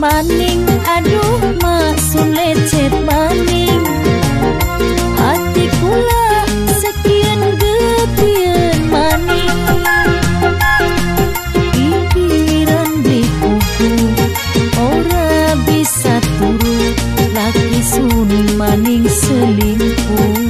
maning aduh mak sulecet maning. Hati kula sekian getian maning. Pikiran diku ora bisa turu laki sun maning selingkuh.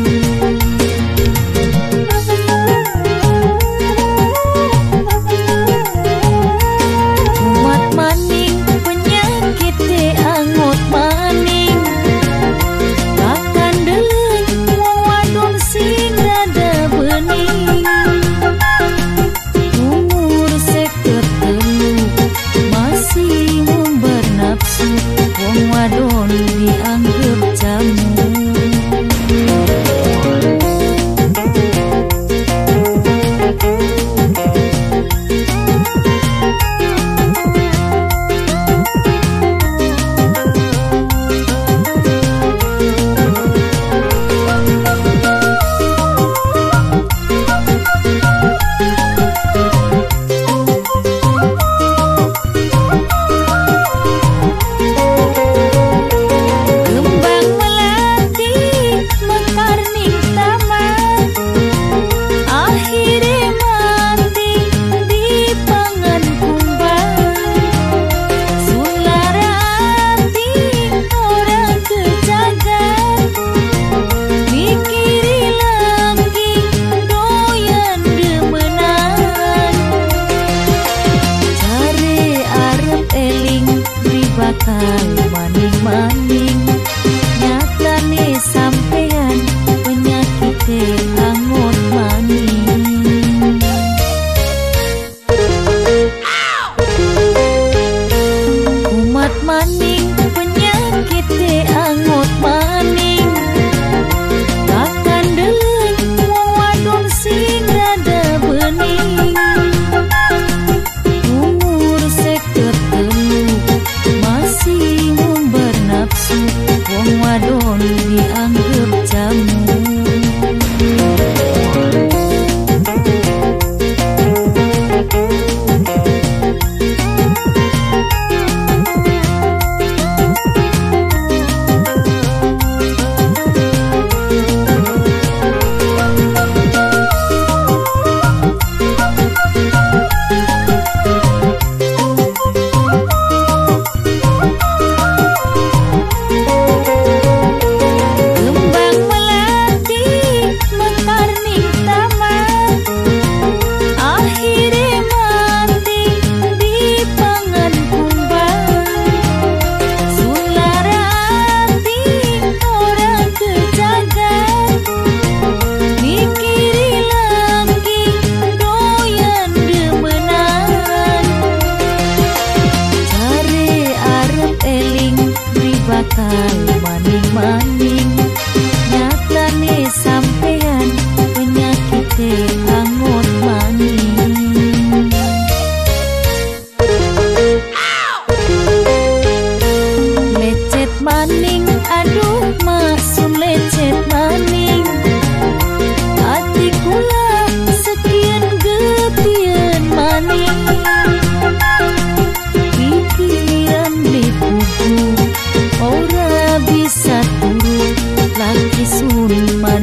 time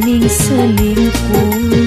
名似云孤。